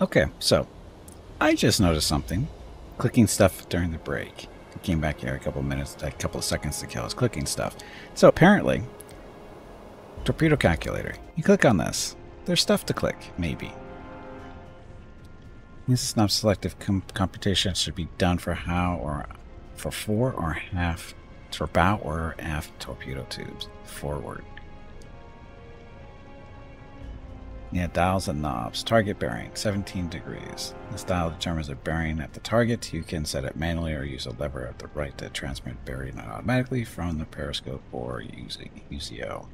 Okay, so I just noticed something. Clicking stuff during the break. I came back here a couple minutes, a couple of seconds to kill us clicking stuff. So apparently, torpedo calculator. You click on this. There's stuff to click, maybe. This is not selective com computation should be done for how or for four or half for bow or aft torpedo tubes forward. Yeah, dials and knobs. Target bearing, 17 degrees. This dial determines the bearing at the target. You can set it manually or use a lever at the right to transmit bearing automatically from the periscope or using UZO.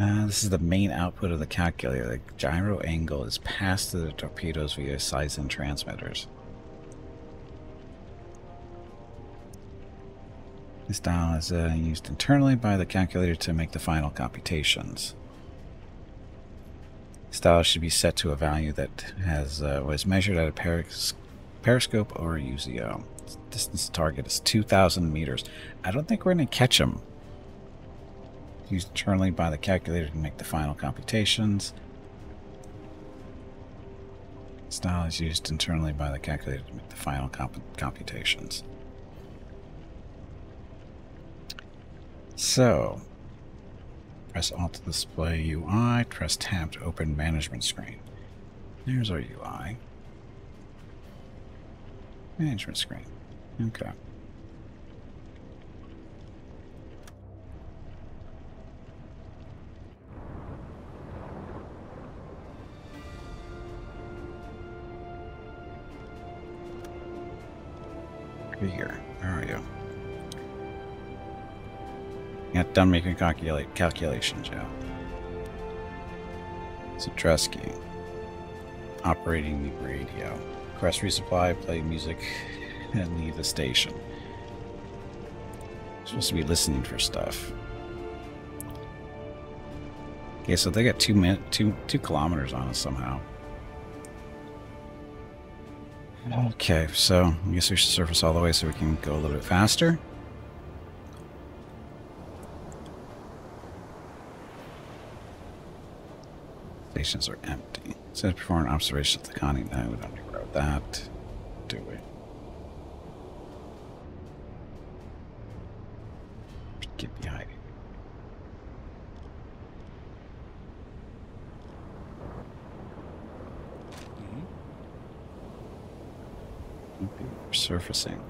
Uh, this is the main output of the calculator. The gyro angle is passed to the torpedoes via Selsyn transmitters. This dial is uh, used internally by the calculator to make the final computations. This dial should be set to a value that has uh, was measured at a peris periscope or UZO. Distance target is 2,000 meters. I don't think we're going to catch them used internally by the calculator to make the final computations. Style is used internally by the calculator to make the final comp computations. So, press Alt to display UI, press Tab to open management screen. There's our UI. Management screen. Okay. here. Done making calculate calculations, yeah. Zadrewski. Operating the radio. Request resupply, play music, and leave the station. Supposed to be listening for stuff. Okay, so they got two min two two kilometers on us somehow. Okay, so I guess we should surface all the way so we can go a little bit faster. Stations are empty. Says perform an observation of the Connie. No, we don't need that, do we? Get behind it. surfacing.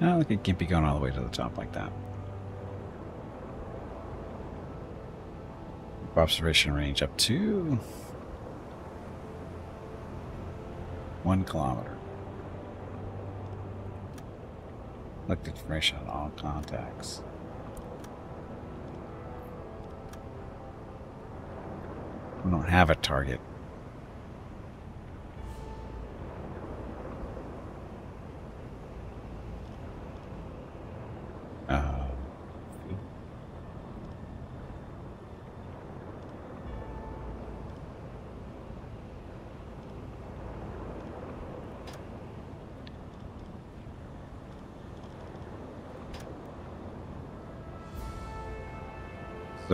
Oh, look at Gimpy going all the way to the top like that. Observation range up to one kilometer. Looked information on all contacts. We don't have a target. Uh,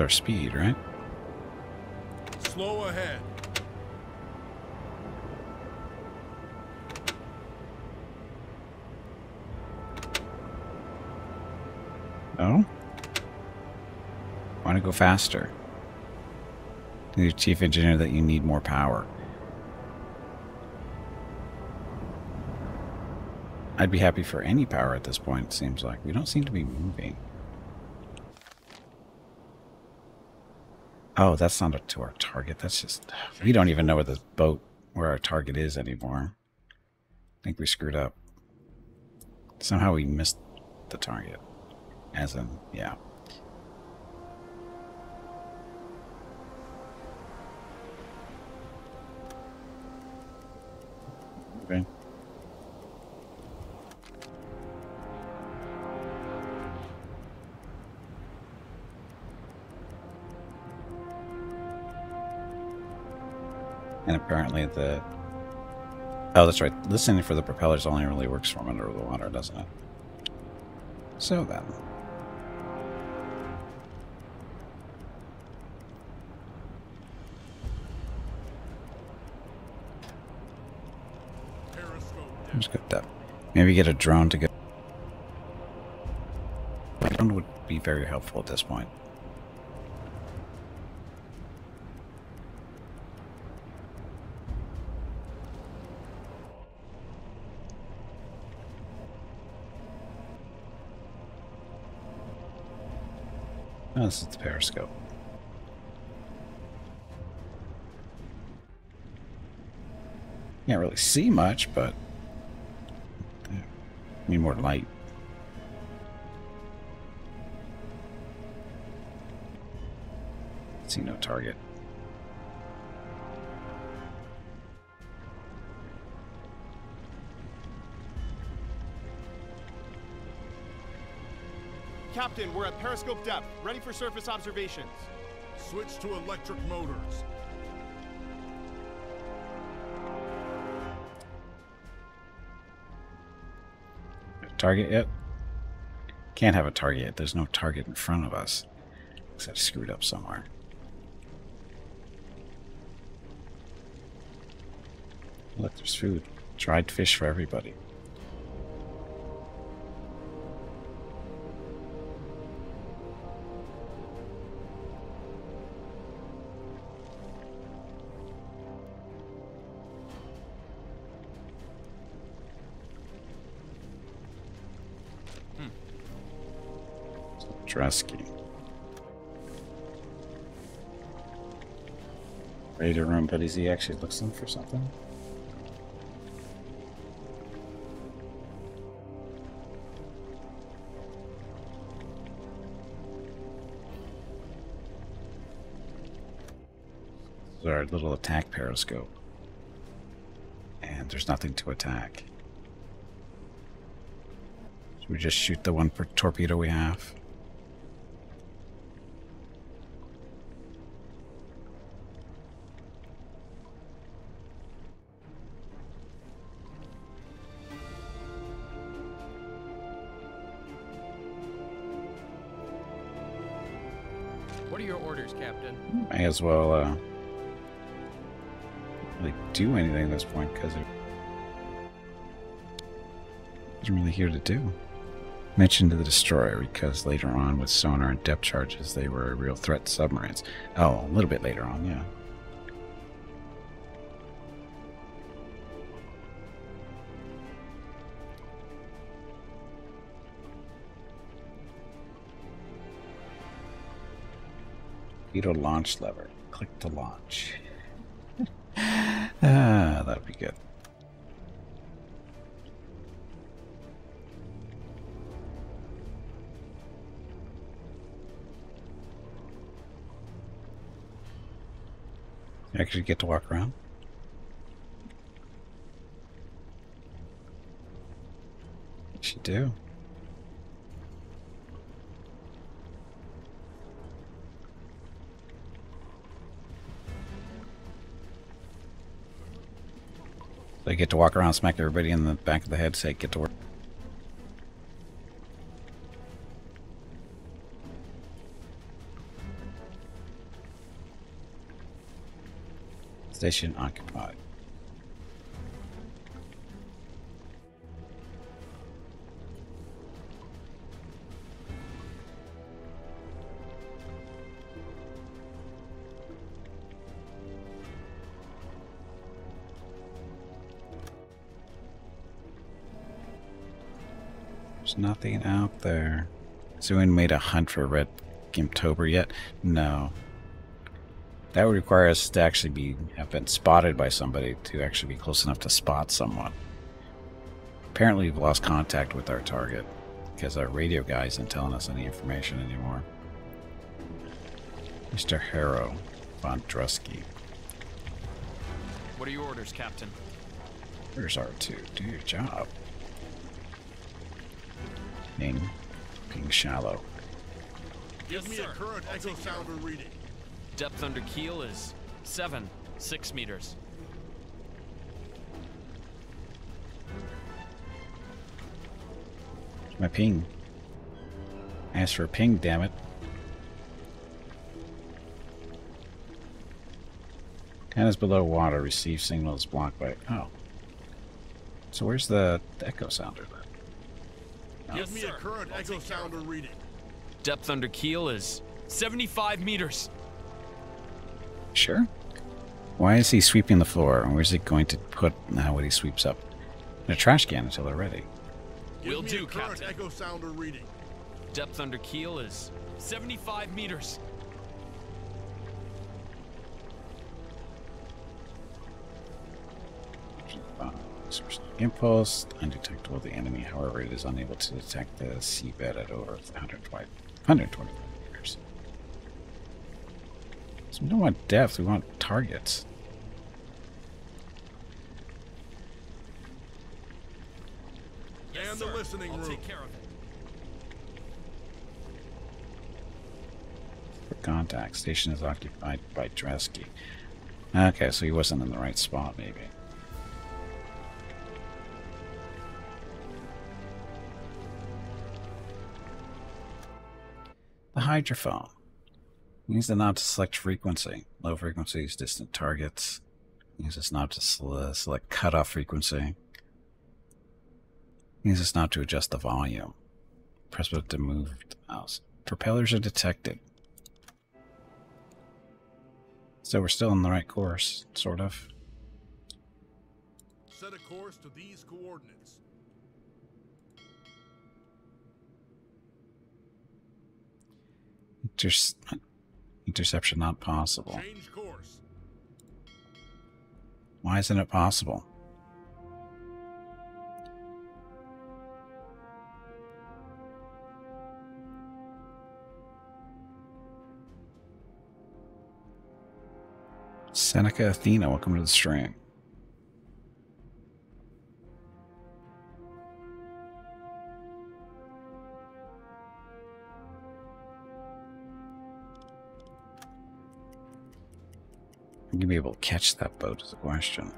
their speed, right? slow ahead. No? Want to go faster? The chief engineer that you need more power. I'd be happy for any power at this point, it seems like. We don't seem to be moving. Oh, that's not to our target. That's just... We don't even know where the boat, where our target is anymore. I think we screwed up. Somehow we missed the target. As in, yeah. Apparently the... Oh, that's right. Listening for the propellers only really works from under the water, doesn't it? So then. There's good depth. Maybe get a drone to get. A drone would be very helpful at this point. Oh, this is the periscope. Can't really see much, but need more light. See no target. Captain, we're at periscope depth, ready for surface observations. Switch to electric motors. Target yet? Can't have a target yet. There's no target in front of us. Because I screwed up somewhere. Look, there's food. Dried fish for everybody. Dresky. Ready to run, but is he actually looking for something? This is our little attack periscope. And there's nothing to attack. Should we just shoot the one torpedo we have? As well uh, really do anything at this point because it isn't really here to do. Mentioned to the destroyer because later on with sonar and depth charges they were a real threat to submarines. Oh, a little bit later on, yeah. Torpedo launch lever. Click to launch. ah, that'd be good. You actually get to walk around? Yes, you do. They get to walk around, smack everybody in the back of the head, say, get to work. Station occupied. Nothing out there. Has anyone made a hunt for red Gimptober yet? No. That would require us to actually be have been spotted by somebody to actually be close enough to spot someone. Apparently, we've lost contact with our target because our radio guy isn't telling us any information anymore. Mr. Harrow von Drusky. What are your orders, Captain? Where's R2? Do your job. Name, being shallow. Give Yes, me sir. a current I'll echo take care of sounder reading. Depth under keel is seven, six meters. My ping. Ask for a ping, damn it. Antennas below water receive signals blocked by. Oh. So where's the, the echo sounder then? Give me sir. a current I'll echo take care of sounder reading. Depth under keel is 75 meters. Sure. Why is he sweeping the floor? Where's he going to put now what he sweeps up? In a trash can until they're ready. Give Will do, a current Captain. echo sounder reading. Depth under keel is 75 meters. Impulse undetectable. The enemy, however, it is unable to detect the seabed at over 120, 120 meters. So we don't want depth. We want targets. Yes, And the sir. listening I'll room. take care of it. For contact, station is occupied by Dresky. Okay, so he wasn't in the right spot, maybe. Hydrophone. Use the knob to select frequency. Low frequencies, distant targets. Use this knob to select cutoff frequency. Use this knob to adjust the volume. Press button to move the mouse. Propellers are detected. So we're still on the right course, sort of. Set a course to these coordinates. Inter- interception not possible. Why isn't it possible? Seneca Athena, welcome to the stream. You be able to catch that boat is the question.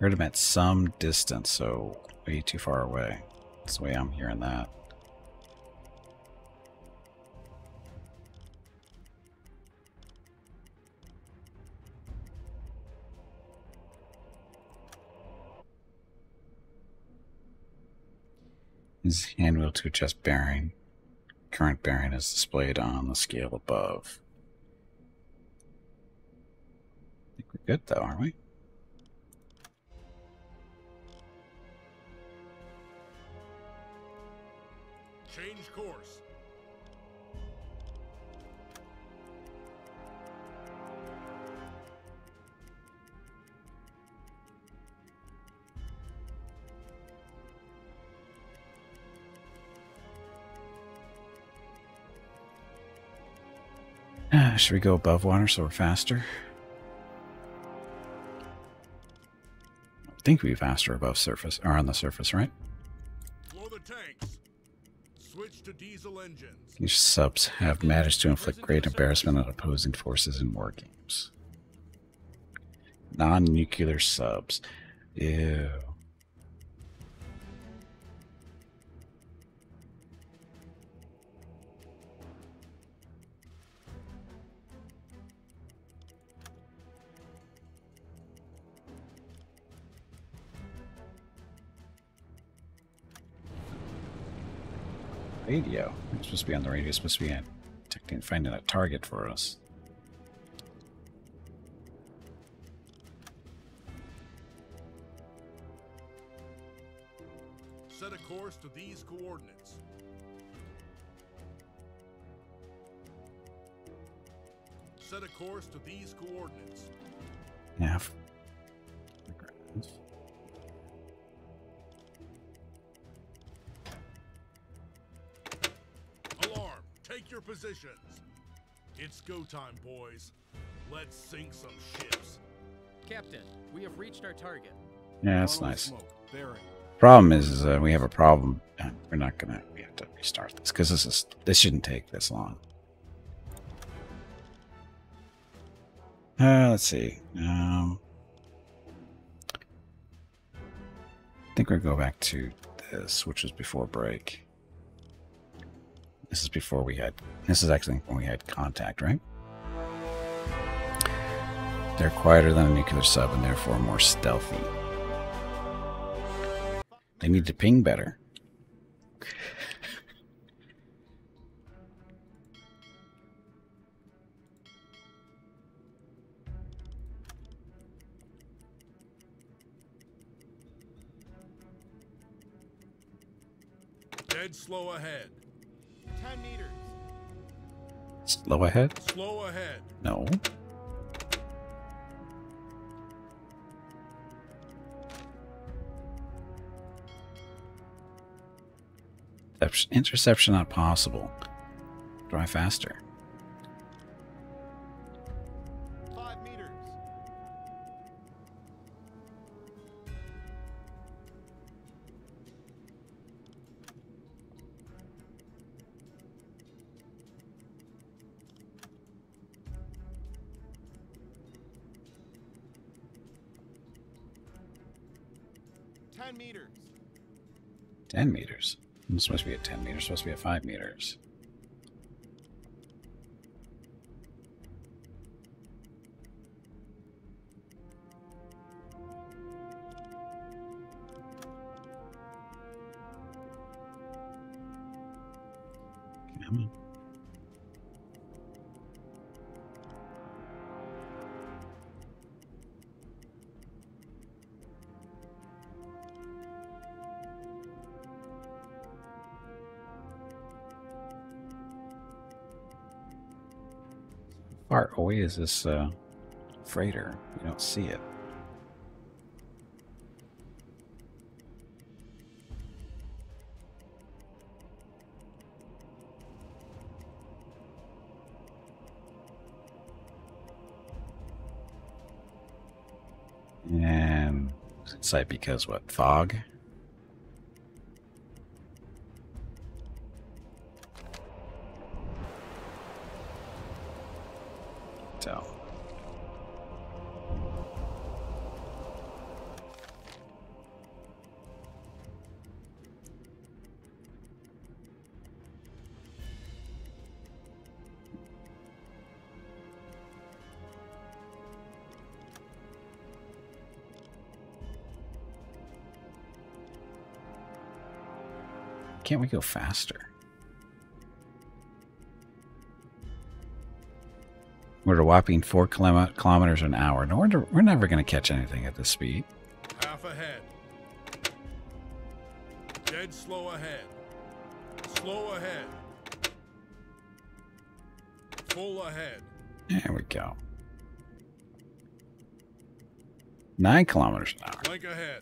Heard him at some distance, so way too far away. That's the way I'm hearing that. His hand wheel to adjust bearing. Current bearing is displayed on the scale above. I think we're good though, aren't we? Should we go above water so we're faster? I think we'd be faster above surface or on the surface, right? Blow the tanks. Switch to diesel engines. These subs have managed to inflict great embarrassment on opposing forces in war games. Non-nuclear subs. Ew. Radio. It's supposed to be on the radio. It's supposed to be detecting, finding a target for us. Set a course to these coordinates. Set a course to these coordinates. Yeah. Positions. It's go time, boys. Let's sink some ships. Captain, we have reached our target. Yeah, that's Funnel nice. Smoke. Problem is, is uh, we have a problem. Uh, We're not gonna. We have to restart this because this is this shouldn't take this long. Uh, let's see. Um, I think we'll go back to this, which was before break. This is before we had. This is actually when we had contact, right? They're quieter than a nuclear sub and therefore more stealthy. They need to ping better. Dead slow ahead. 10 meters. Slow ahead? Slow ahead. No. Interception- Interception not possible. Drive faster. It's supposed to be at 10 meters, supposed to be at 5 meters. Come on. Far away is this uh, freighter? You don't see it. And it's like because what fog? We go faster? We're at a whopping four kilom- kilometers an hour. No, we're, we're never going to catch anything at this speed. Half ahead. Dead slow ahead. Slow ahead. Full ahead. There we go. Nine kilometers an hour. Flank ahead.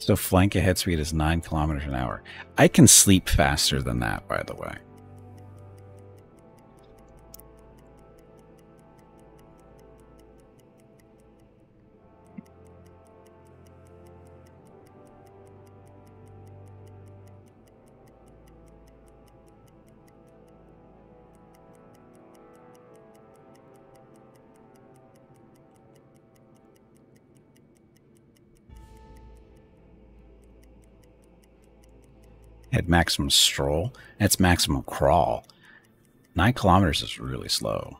So flank ahead speed is nine kilometers an hour. I can sleep faster than that, by the way. At maximum stroll, that's maximum crawl. Nine kilometers is really slow.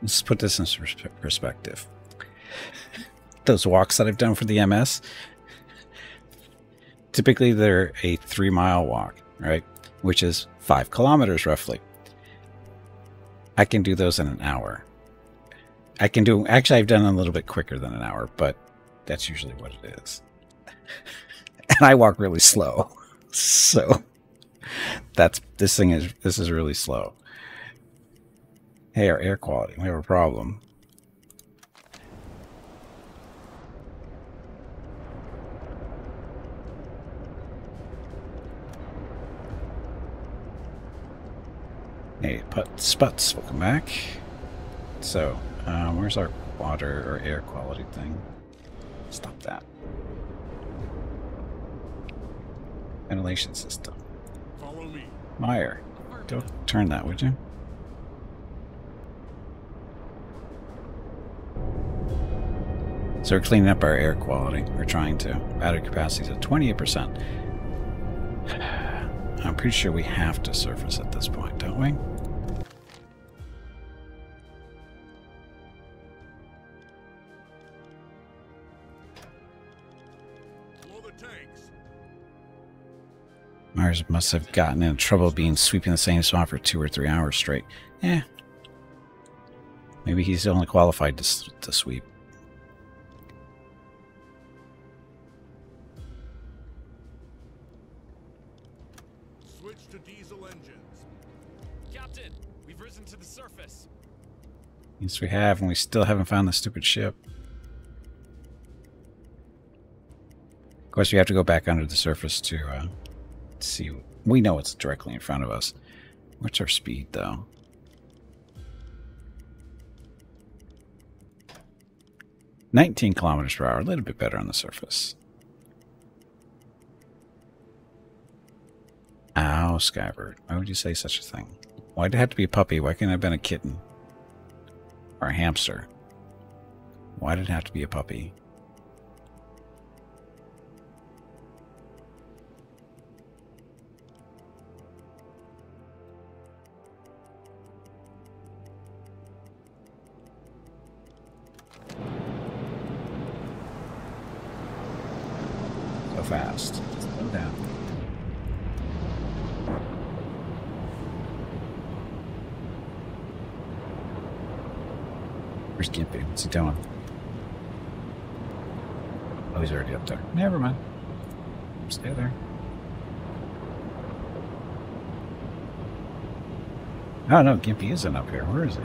Let's put this in perspective. Those walks that I've done for the MS, typically they're a three mile walk, right? Which is five kilometers roughly. I can do those in an hour. I can do, actually, I've done a little bit quicker than an hour, but that's usually what it is. and I walk really slow. So that's, this thing is, this is really slow. Hey, our air quality, we have a problem. Hey, put Sputs, welcome back. So, uh, where's our water or air quality thing? Stop that. Ventilation system. Follow me. Meyer, don't turn that, would you? So we're cleaning up our air quality. We're trying to. Battery capacity is at 28%. I'm pretty sure we have to surface at this point, don't we? Blow the tanks. Myers must have gotten in trouble being sweeping the same spot for two or three hours straight. Eh. Maybe he's only qualified to, to sweep. Yes, we have, and we still haven't found the stupid ship. Of course, we have to go back under the surface to uh, see. We know it's directly in front of us. What's our speed, though? Nineteen kilometers per hour, a little bit better on the surface. Ow, Skybird. Why would you say such a thing? Why'd it have to be a puppy? Why couldn't it have been a kitten? Or a hamster? Why did it have to be a puppy? Oh no, Gimpy isn't up here. Where is he?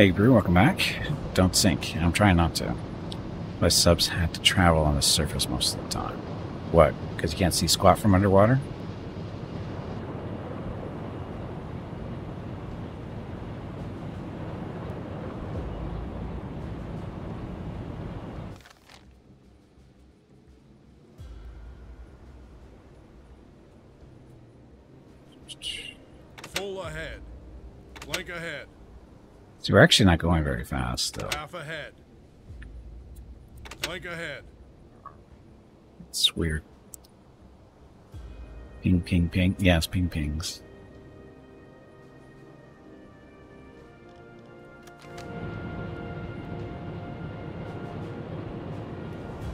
Hey, Brew, welcome back. Don't sink. I'm trying not to. My subs had to travel on the surface most of the time. What? Because you can't see squat from underwater? Full ahead. Flank ahead. So we're actually not going very fast, though. Half ahead. Flank ahead. It's weird. Ping, ping, ping. Yes, ping, pings.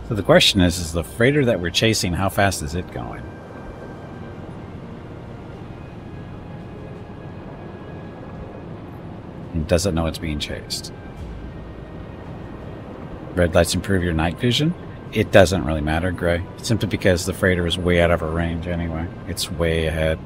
So the question is, is the freighter that we're chasing, how fast is it going? And does it know it's being chased? Red lights improve your night vision? It doesn't really matter, Gray. Simply because the freighter is way out of our range anyway. It's way ahead.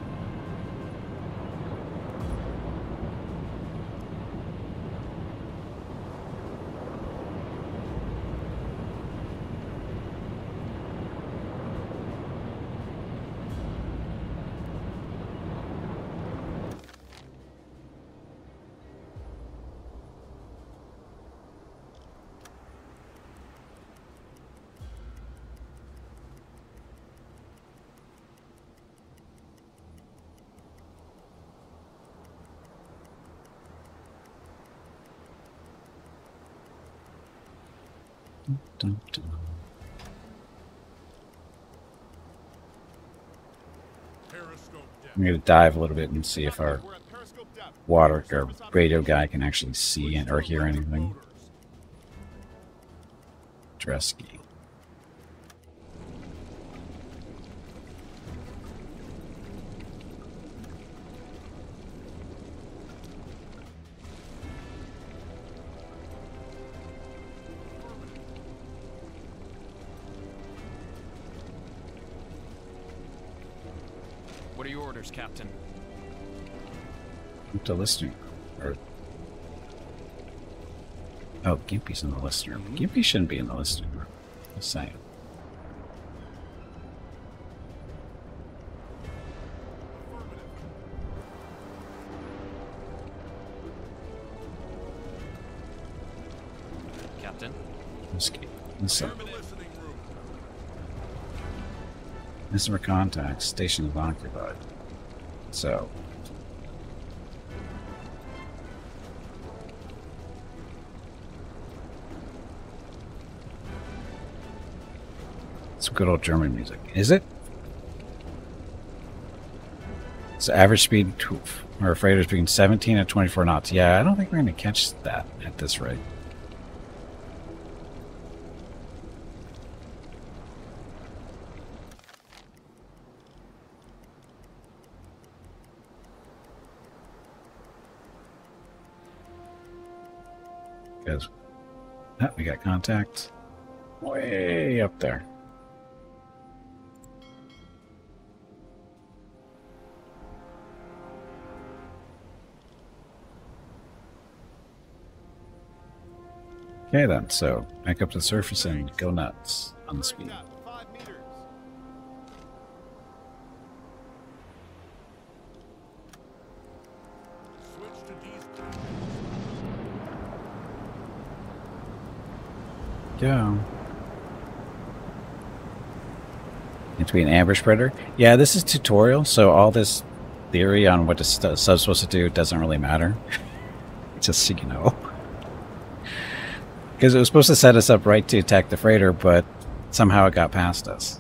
Dun, dun. Periscope depth. I'm going to dive a little bit and see if our water or radio guy can actually see or hear anything. Dresky. Your orders, Captain? Up to listening. Or Oh, Gimpy's in the listener. room. Mm-hmm. Gimpy shouldn't be in the listening room. Just saying. Captain? Escape. Listen. For contact. Station is occupied. So. It's good old German music. Is it? So average speed to, or freighters between 17 and 24 knots. Yeah, I don't think we're going to catch that at this rate. Contact way up there. Okay then, so back up to the surface and go nuts on the speed. Need to be an ambush predator. Yeah, this is tutorial, so all this theory on what the sub's supposed to do doesn't really matter. Just so you know. Because it was supposed to set us up right to attack the freighter, but somehow it got past us.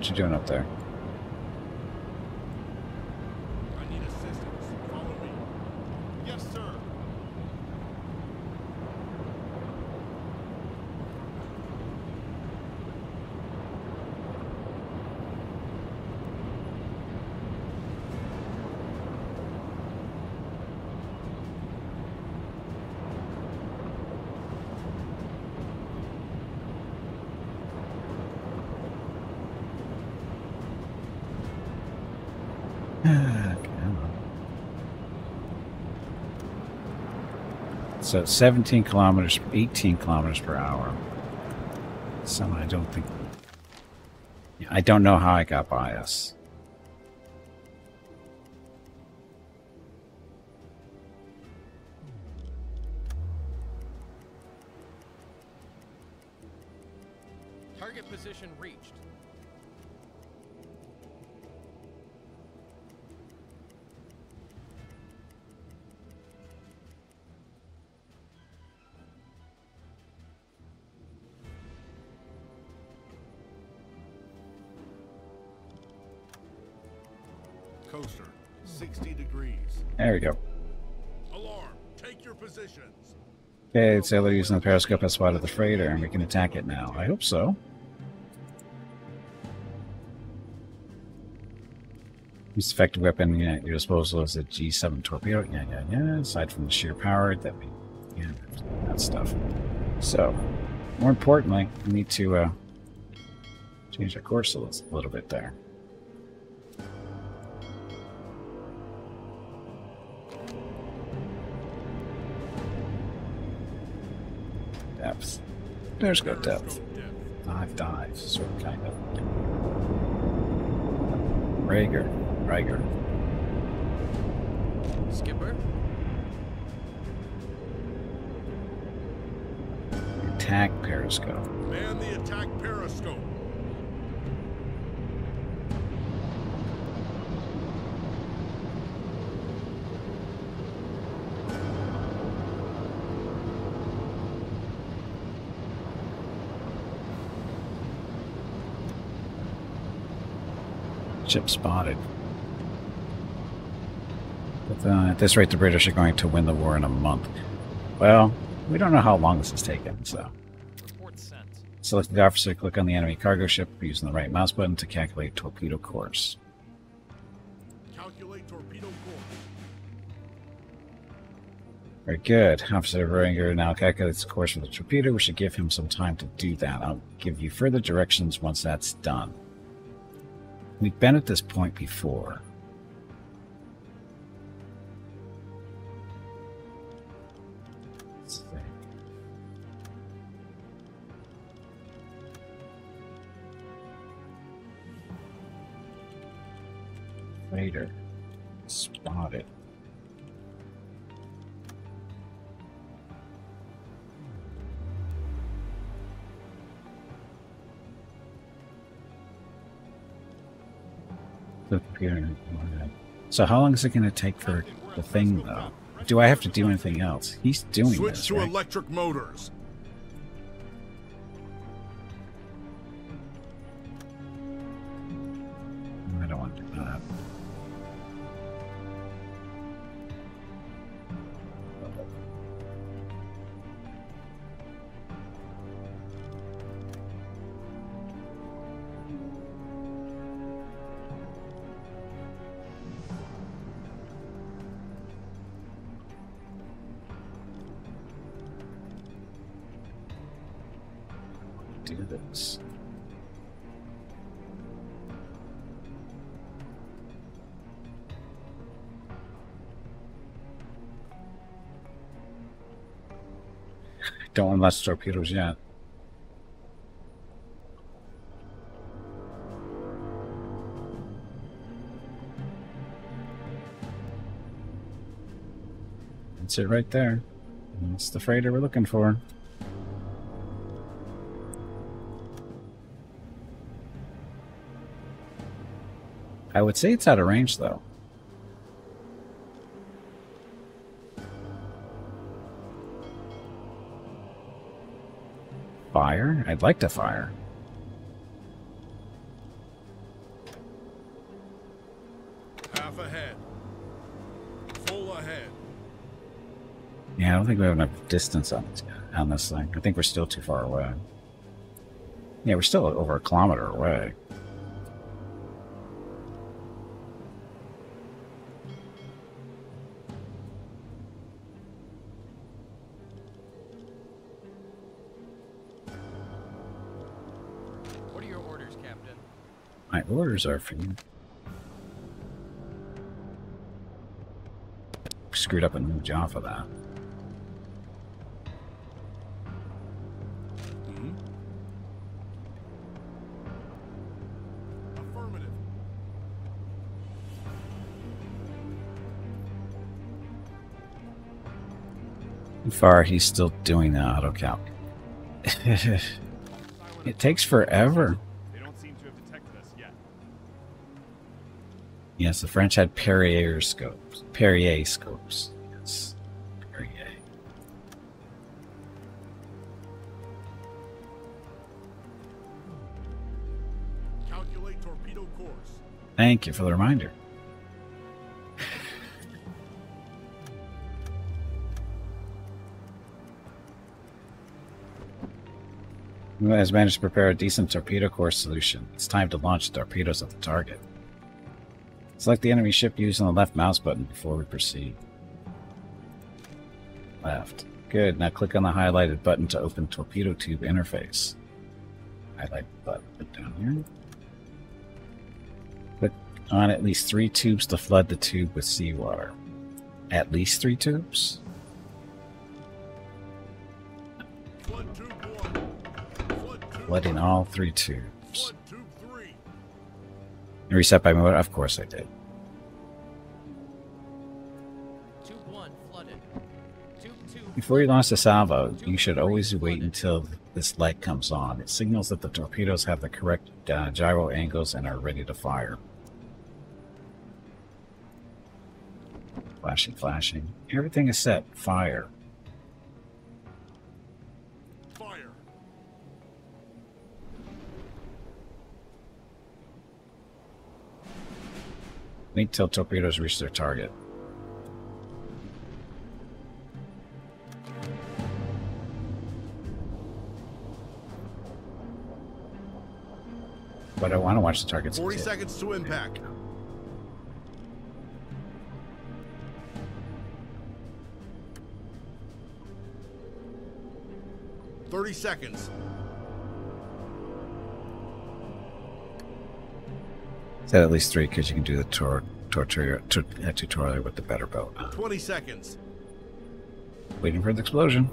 What you're doing up there. I need assistance. Follow me. Yes, sir. Ah, come on. So 17 kilometers, 18 kilometers per hour. So I don't think. I don't know how I got by us. Target position reached. There we go. Alarm. Take your positions. Okay, sailor using the periscope has spotted the freighter, and we can attack it now. I hope so. Use effective weapon at your disposal is a G7 torpedo. Yeah, yeah, yeah. Aside from the sheer power, that we, yeah, that stuff. So, more importantly, we need to uh, change our course a little bit there. There's good depth. Periscope depth. Dive, dive, sort of, kind of. Rager, Rager. Skipper? Attack periscope. Man the attack periscope. Ship spotted. But uh, at this rate, the British are going to win the war in a month. Well, we don't know how long this has taken, so. Report sent. Select the officer, click on the enemy cargo ship using the right mouse button to calculate torpedo course. Calculate torpedo course. Very good. Officer Ringer now calculates the course for the torpedo. We should give him some time to do that. I'll give you further directions once that's done. We've been at this point before. Let's see. The computer. So how long is it going to take for the thing, though? Do I have to do anything else? He's doing Switch this, to right? electric motors. Unless torpedoes yet. That's it right there. That's the freighter we're looking for. I would say it's out of range though. Fire? I'd like to fire. Half ahead. Full ahead. Yeah, I don't think we have enough distance on this, on this thing. I think we're still too far away. Yeah, we're still over a kilometer away. My orders are for you. Screwed up a new job for that. Hmm? Affirmative. Far, he's still doing the auto calc. it takes forever. Yes, the French had Perrier scopes. Perrier scopes. Yes. Perrier. Calculate torpedo course. Thank you for the reminder. Has managed to prepare a decent torpedo course solution? It's time to launch torpedoes at the target. Select the enemy ship using the left mouse button before we proceed. Left. Good. Now click on the highlighted button to open torpedo tube interface. Highlight button down here. Click on at least three tubes to flood the tube with seawater. At least three tubes? Flood tube one. Flood tube Flooding all three tubes. Flood tube three. Reset by motor? Of course I did. Tube 1 flooded. Tube 2 Before you launch the salvo, you should always wait until this light comes on. It signals that the torpedoes have the correct uh, gyro angles and are ready to fire. Flashing, flashing. Everything is set. Fire. Wait till torpedoes reach their target. But I want to watch the targets. 40 hit. seconds to impact. Thirty seconds. Said at least three because you can do the tor- torture tu- uh, tutorial with the better boat. Twenty seconds. Waiting for the explosion.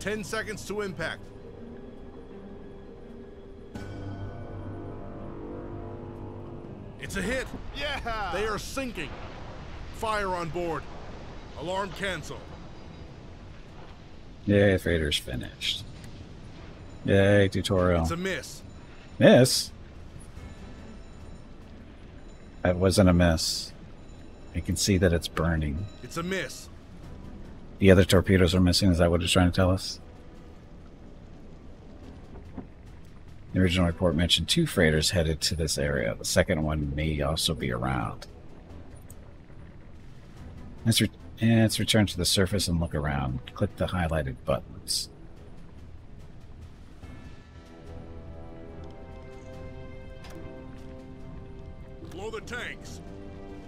Ten seconds to impact. It's a hit. Yeah! They are sinking. Fire on board. Alarm cancel. Yay, Vader's finished. Yay, tutorial. It's a miss. Miss? That wasn't a miss. I can see that it's burning. It's a miss. The other torpedoes are missing. Is that what it's trying to tell us? The original report mentioned two freighters headed to this area. The second one may also be around. Let's, eh, let's return to the surface and look around. Click the highlighted buttons. Blow the tanks.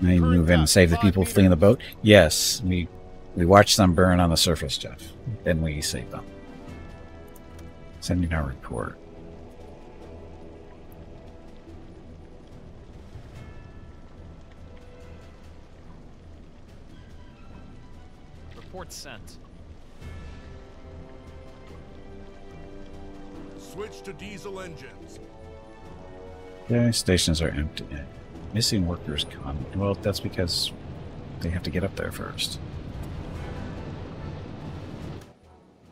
May you move in and save the people fleeing the boat? Yes, we we watched them burn on the surface, Jeff. Then we save them. Sending our report. Report sent. Switch to diesel engines. Yeah, stations are empty. Missing workers come. Well, that's because they have to get up there first.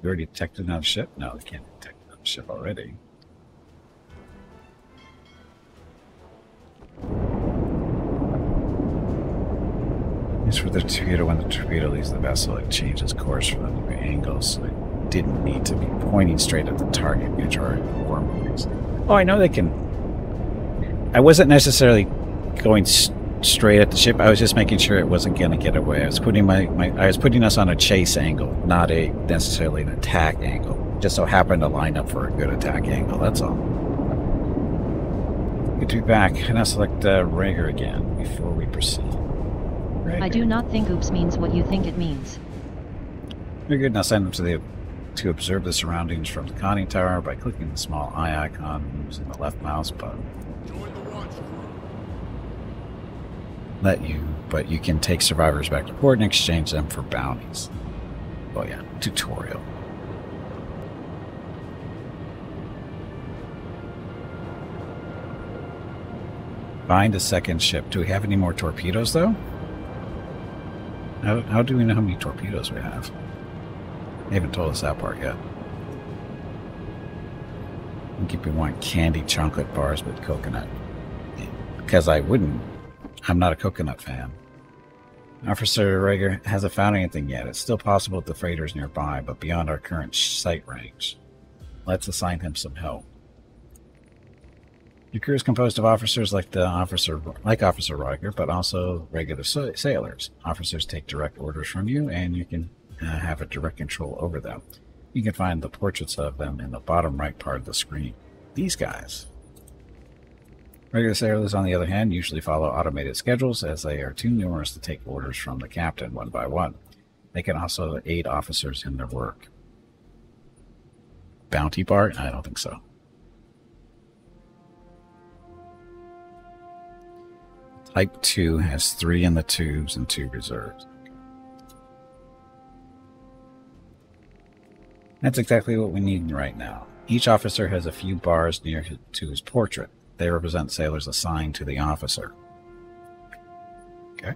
You already detected another ship? No, they can't detect another ship already. It's for the torpedo when the torpedo leaves the vessel, it changes course for the new angles. So it didn't need to be pointing straight at the target during war movies. Oh, I know they can I wasn't necessarily going straight at the ship. I was just making sure it wasn't going to get away. I was putting my, my I was putting us on a chase angle, not a necessarily an attack angle. Just so happened to line up for a good attack angle. That's all. Good to be back. And now select uh, Rager again before we proceed. I do not think oops means what you think it means. Very good. Now send them to the to observe the surroundings from the conning tower by clicking the small eye icon using the left mouse button. Let you, but you can take survivors back to port and exchange them for bounties. Oh yeah, tutorial. Find a second ship. Do we have any more torpedoes though? How, how do we know how many torpedoes we have? They haven't told us that part yet. I keep we want candy chocolate bars with coconut. Because I wouldn't I'm not a coconut fan. Officer Rager hasn't found anything yet. It's still possible that the freighter's nearby, but beyond our current sight range. Let's assign him some help. Your crew is composed of officers like the officer, like Officer Rager, but also regular sa- sailors. Officers take direct orders from you, and you can uh, have a direct control over them. You can find the portraits of them in the bottom right part of the screen. These guys. Regular sailors, on the other hand, usually follow automated schedules as they are too numerous to take orders from the captain one by one. They can also aid officers in their work. Bounty bar? I don't think so. Type 2 has three in the tubes and two reserves. That's exactly what we need right now. Each officer has a few bars near his, to his portrait. They represent sailors assigned to the officer. Okay.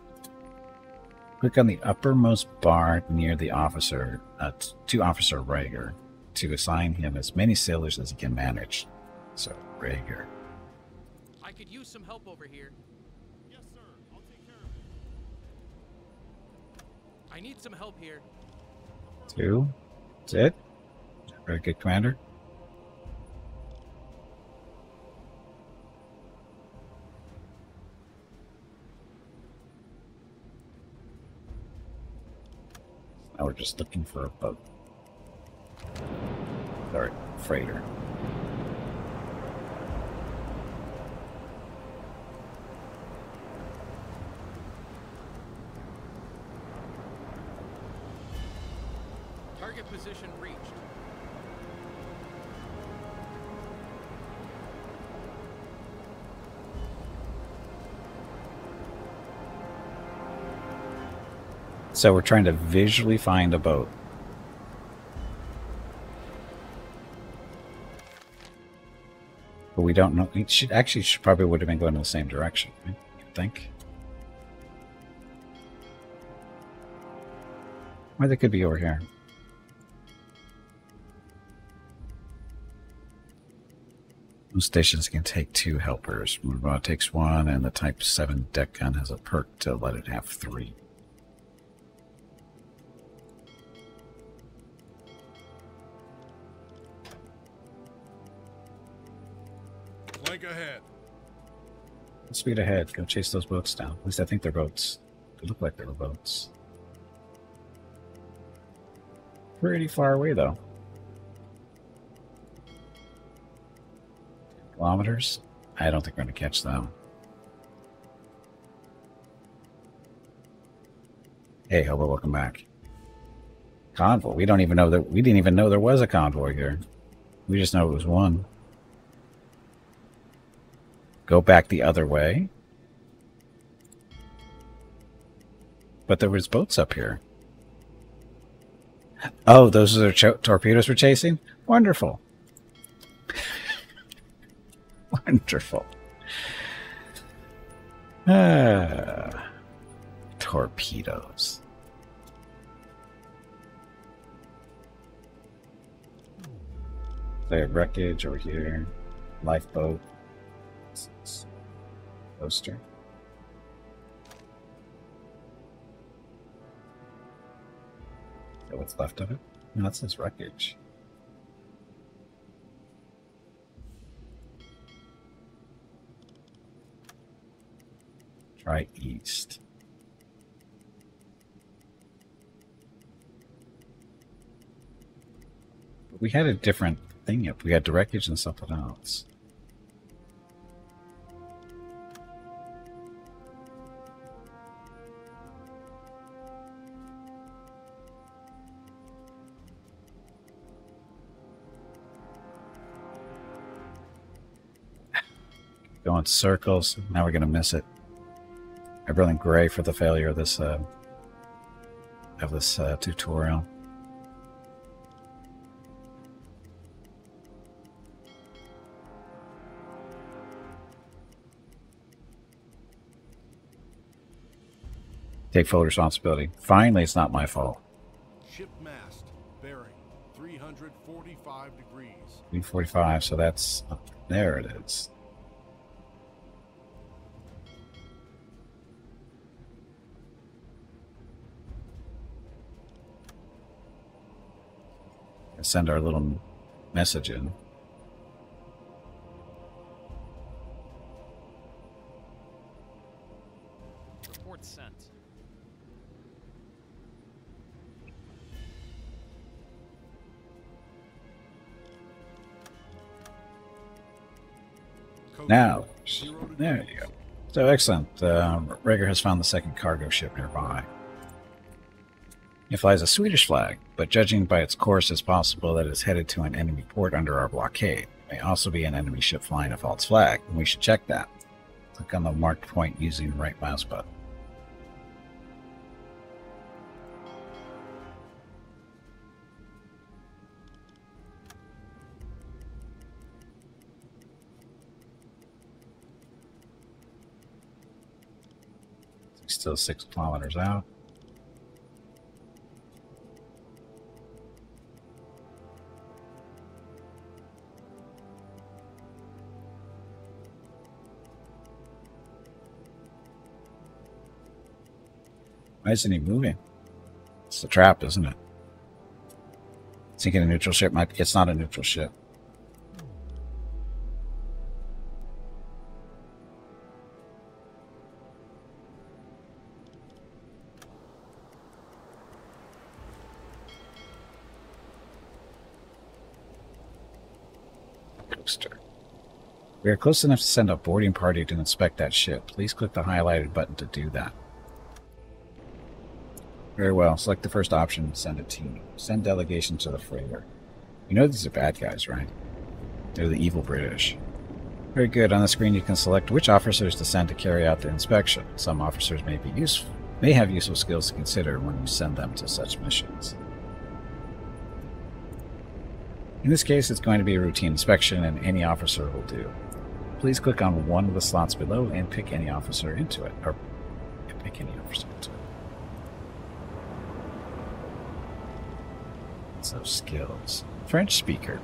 Click on the uppermost bar near the officer, uh, to Officer Rager, to assign him as many sailors as he can manage. So, Rager. I could use some help over here. I need some help here. Two. That's it. Very good, Commander. Now we're just looking for a boat. Sorry, freighter. So we're trying to visually find a boat. But we don't know. It should actually should probably would have been going in the same direction. You think? Or they could be over here. Most stations can take two helpers. Moonbot takes one, and the Type 7 deck gun has a perk to let it have three. Ahead. Speed ahead. Go chase those boats down. At least I think they're boats. They look like they're boats. Pretty far away, though. Kilometers? I don't think we're going to catch them. Hey, Hobo, welcome back. Convoy. We don't even know that. We didn't even know there was a convoy here. We just know it was one. Go back the other way. But there was boats up here. Oh, those are the torpedoes we're chasing? Wonderful. Wonderful. Ah, torpedoes. have wreckage over here. Lifeboat. What's left of it? No, that says wreckage. Try east. We had a different thing up. We had wreckage and something else. Go in circles. Now we're gonna miss it. I Gray for the failure of this uh, of this uh, tutorial. Take full responsibility. Finally, it's not my fault. Ship mast. Bearing 345 degrees. 345, so that's up there it is. Send our little message in. Report sent. Now, there you go. So excellent. Uh, Rager has found the second cargo ship nearby. It flies a Swedish flag, but judging by its course, it's possible that it's headed to an enemy port under our blockade. It may also be an enemy ship flying a false flag, and we should check that. Click on the marked point using the right mouse button. Still six kilometers out. Why isn't he moving? It's a trap, isn't it? Sinking a neutral ship might... It's not a neutral ship. Coaster. We are close enough to send a boarding party to inspect that ship. Please click the highlighted button to do that. Very well. Select the first option, send a team. Send delegation to the freighter. You know these are bad guys, right? They're the evil British. Very good. On the screen, you can select which officers to send to carry out the inspection. Some officers may be useful, may have useful skills to consider when you send them to such missions. In this case, it's going to be a routine inspection, and any officer will do. Please click on one of the slots below and pick any officer into it, or pick any officer into it. So skills: French speaker,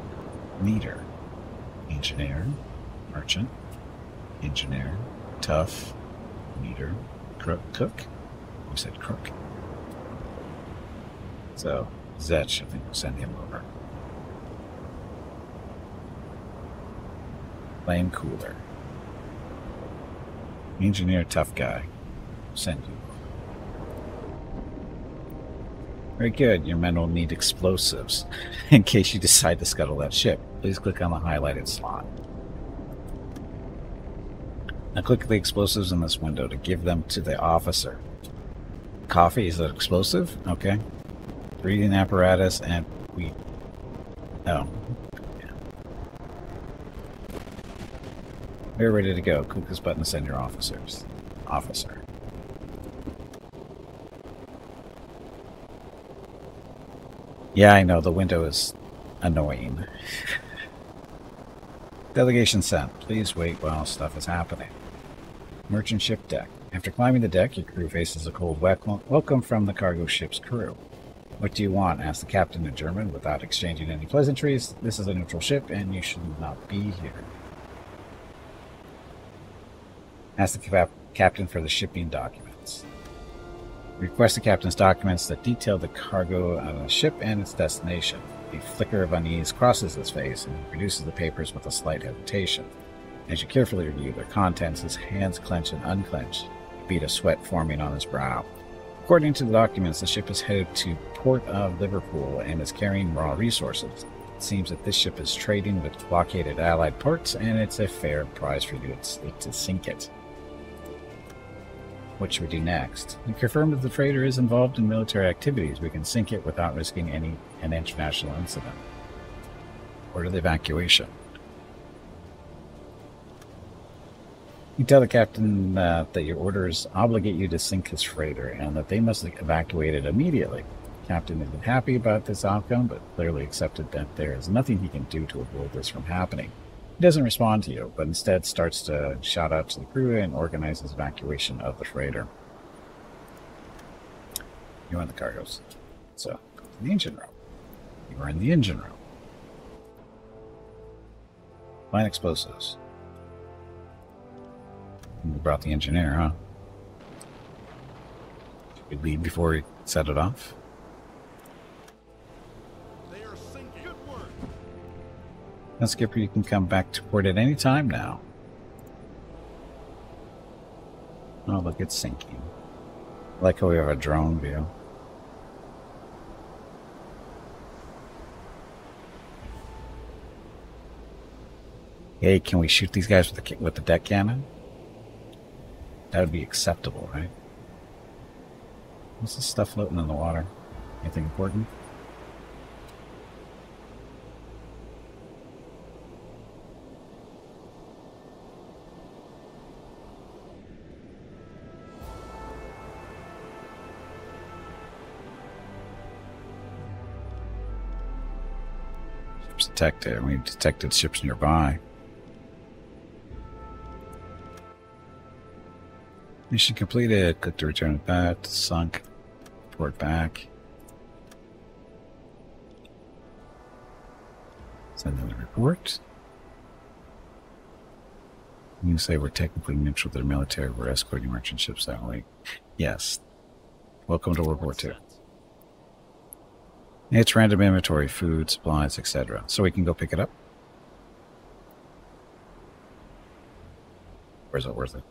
leader, engineer, merchant, engineer, tough, leader, crook, cook. We said crook. So Zetch, I think we'll send him over. Flame cooler. Engineer, tough guy. Send you. Very good. Your men will need explosives in case you decide to scuttle that ship. Please click on the highlighted slot. Now click the explosives in this window to give them to the officer. Coffee is an explosive? Okay. Breathing apparatus and we. Oh. We're ready to go. Click this button to send your officers. Officer. Yeah, I know, the window is annoying. Delegation sent. Please wait while stuff is happening. Merchant ship deck. After climbing the deck, your crew faces a cold welcome from the cargo ship's crew. What do you want? asked the captain in German without exchanging any pleasantries. This is a neutral ship and you should not be here. Ask the cap- captain for the shipping documents. Request the captain's documents that detail the cargo on the ship and its destination. A flicker of unease crosses his face and he produces the papers with a slight hesitation. As you carefully review their contents, his hands clench and unclench, a bead of sweat forming on his brow. According to the documents, the ship is headed to port of Liverpool and is carrying raw resources. It seems that this ship is trading with blockaded Allied ports, and it's a fair prize for you to, to sink it. What should we do next? We confirm that the freighter is involved in military activities. We can sink it without risking any an international incident. Order the evacuation. You tell the captain uh, that your orders obligate you to sink his freighter and that they must evacuate it immediately. Captain isn't happy about this outcome, but clearly accepted that there is nothing he can do to avoid this from happening. He doesn't respond to you, but instead starts to shout out to the crew and organizes evacuation of the freighter. You're in the cargoes. So, go to the engine room. You are in the engine room. Find explosives. You brought the engineer, huh? Should we leave before we set it off? Now, Skipper, you can come back to port at any time now. Oh, look, it's sinking. I like how we have a drone view. Hey, can we shoot these guys with the with the deck cannon? That would be acceptable, right? What's this stuff floating in the water? Anything important? Ships detected. We detected ships nearby. Mission completed. Click to return it back. Sunk. Report back. Send them the report. You say we're technically neutral to the military. We're escorting merchant ships that way. Yes. Welcome to World War II. It's random inventory, food, supplies, etc. So we can go pick it up. Or is it worth it?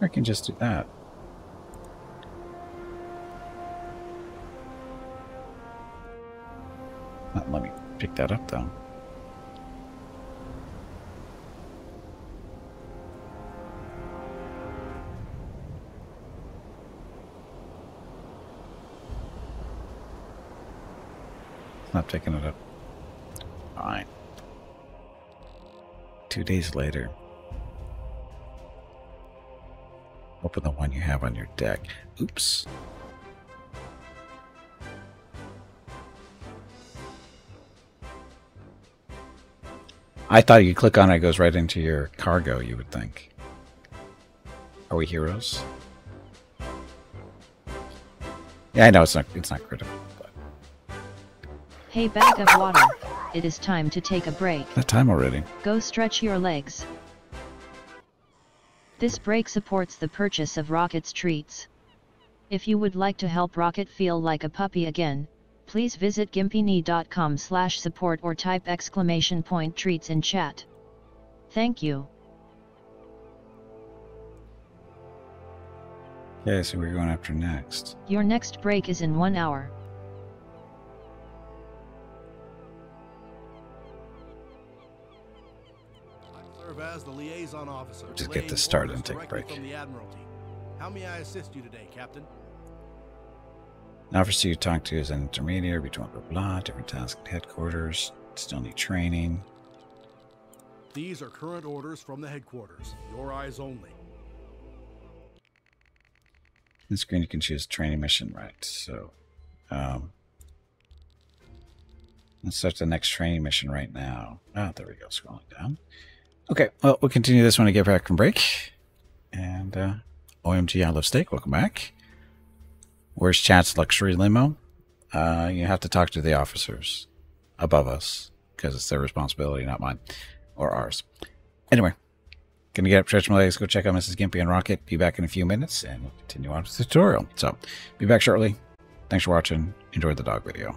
I can just do that. Pick that up though. Not picking it up. Fine. Two days later. Open the one you have on your deck. Oops. I thought you click on it, it goes right into your cargo, you would think. Are we heroes? Yeah, I know it's not it's not critical, but Hey bag of water, it is time to take a break. that time already. Go stretch your legs. This break supports the purchase of Rocket's treats. If you would like to help Rocket feel like a puppy again, please visit gimpyknee.com slash support or type exclamation point treats in chat. Thank you. Okay, so we're going after next. Your next break is in one hour. I serve as the liaison officer. Just get relaying this started and take a break. From the Admiralty. How may I assist you today, Captain? An officer you talk to is an intermediary between blah blah, different tasks at headquarters, still need training. These are current orders from the headquarters. Your eyes only. In the screen you can choose training mission, right? So um let's start the next training mission right now. Ah, there we go, scrolling down. Okay, well we'll continue this when I get back from break. And uh OMG I love steak, welcome back. Where's Chat's luxury limo? Uh you have to talk to the officers above us, because it's their responsibility, not mine. Or ours. Anyway, Gonna get up, stretch my legs, go check out Mrs. Gimpy and Rocket. Be back in a few minutes, and we'll continue on with the tutorial. So, be back shortly. Thanks for watching. Enjoy the dog video.